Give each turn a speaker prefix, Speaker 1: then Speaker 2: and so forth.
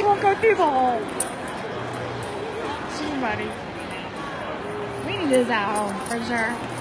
Speaker 1: She won't go through the hole. Somebody. We need this at home for sure.